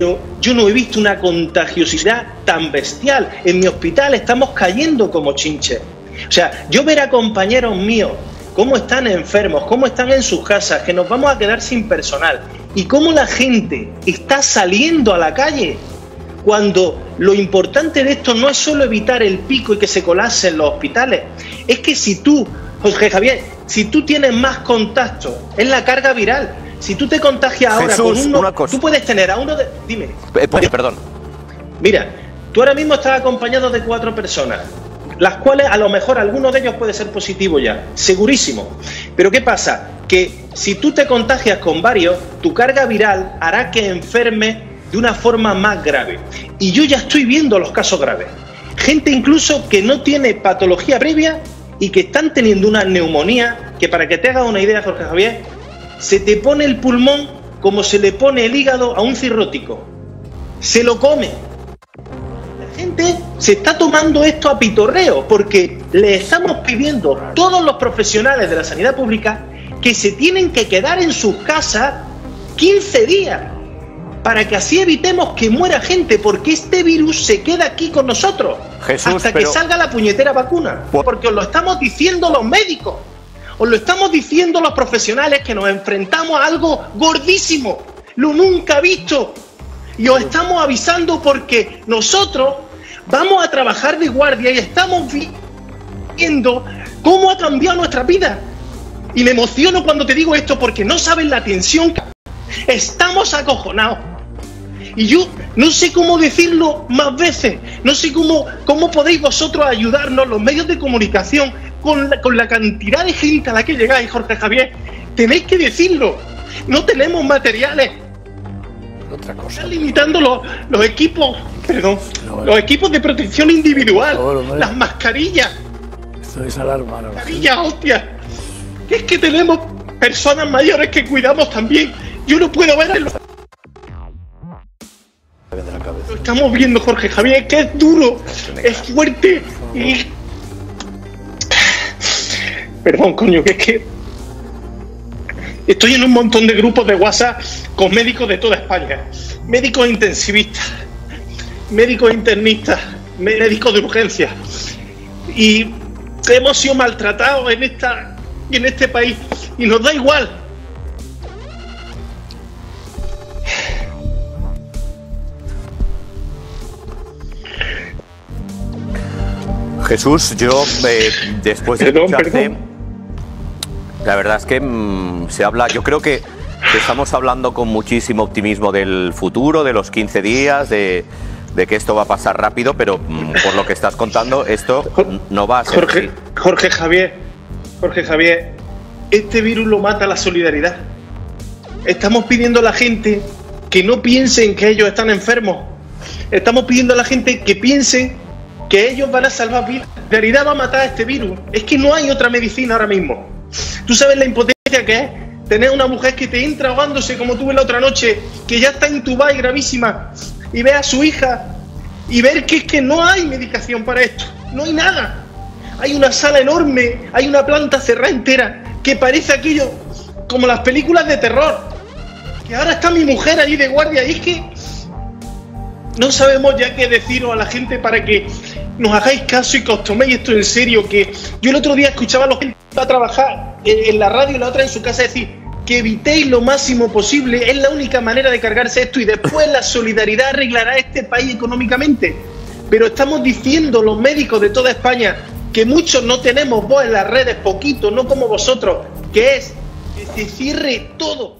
yo no he visto una contagiosidad tan bestial. En mi hospital estamos cayendo como chinches. O sea, yo ver a compañeros míos cómo están enfermos, cómo están en sus casas, que nos vamos a quedar sin personal y cómo la gente está saliendo a la calle cuando lo importante de esto no es solo evitar el pico y que se en los hospitales, es que si tú, José Javier, si tú tienes más contacto, es la carga viral. Si tú te contagias ahora con uno, tú puedes tener a uno de. Dime. Eh, pues, perdón. Mira, tú ahora mismo estás acompañado de cuatro personas, las cuales a lo mejor alguno de ellos puede ser positivo ya, segurísimo. Pero ¿qué pasa? Que si tú te contagias con varios, tu carga viral hará que enferme de una forma más grave. Y yo ya estoy viendo los casos graves. Gente incluso que no tiene patología previa y que están teniendo una neumonía, que para que te hagas una idea, Jorge Javier, se te pone el pulmón como se le pone el hígado a un cirrótico. Se lo come. La gente se está tomando esto a pitorreo porque le estamos pidiendo todos los profesionales de la sanidad pública que se tienen que quedar en sus casas 15 días para que así evitemos que muera gente, porque este virus se queda aquí con nosotros hasta que salga la puñetera vacuna, porque os lo estamos diciendo los médicos. Os lo estamos diciendo los profesionales que nos enfrentamos a algo gordísimo, lo nunca visto. Y os estamos avisando porque nosotros vamos a trabajar de guardia y estamos viendo cómo ha cambiado nuestra vida. Y me emociono cuando te digo esto porque no saben la tensión estamos acojonados. Y yo no sé cómo decirlo más veces, no sé cómo, cómo podéis vosotros ayudarnos, los medios de comunicación, con la, cantidad de gente a la que llegáis, Jorge Javier, tenéis que decirlo. No tenemos materiales. Otra cosa. Están limitando los, equipos, perdón, los equipos de protección individual, las mascarillas. Esto es alarma. Mascarillas, hostia. es que tenemos personas mayores que cuidamos también. Yo no puedo ver en los... Lo estamos viendo, Jorge Javier, que es duro, es fuerte y Perdón, coño, que es que estoy en un montón de grupos de WhatsApp con médicos de toda España. Médicos intensivistas, médicos internistas, médicos de urgencia. Y hemos sido maltratados en, esta, en este país y nos da igual. Jesús, yo eh, después de escucharte, la verdad es que mm, se habla, yo creo que, estamos hablando con muchísimo optimismo del futuro, de los 15 días, de, que esto va a pasar rápido, pero mm, por lo que estás contando, esto no va a ser Jorge, Jorge Javier, Jorge Javier, este virus lo mata la solidaridad. Estamos pidiendo a la gente que no piensen que ellos están enfermos. Estamos pidiendo a la gente que piensen que ellos van a salvar vidas. La solidaridad va a matar a este virus. Es que no hay otra medicina ahora mismo. ¿Tú sabes la impotencia que es tener una mujer que te entra ahogándose como tuve la otra noche, que ya está intubada y gravísima, y ve a su hija y ver que es que no hay medicación para esto, no hay nada. Hay una sala enorme, hay una planta cerrada entera, que parece aquello como las películas de terror. Que ahora está mi mujer allí de guardia y es que no sabemos ya qué deciros a la gente para que nos hagáis caso y que os toméis esto en serio. Que yo el otro día escuchaba a los que a trabajar en la radio y la otra en su casa decir que evitéis lo máximo posible, es la única manera de cargarse esto y después la solidaridad arreglará este país económicamente. Pero estamos diciendo los médicos de toda España que muchos no tenemos voz en las redes, poquito, no como vosotros, que es que se cierre todo